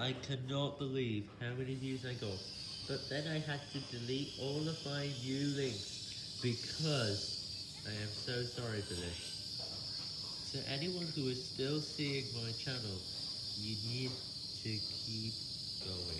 I cannot believe how many views I got, but then I had to delete all of my new links, because I am so sorry for this. So anyone who is still seeing my channel, you need to keep going.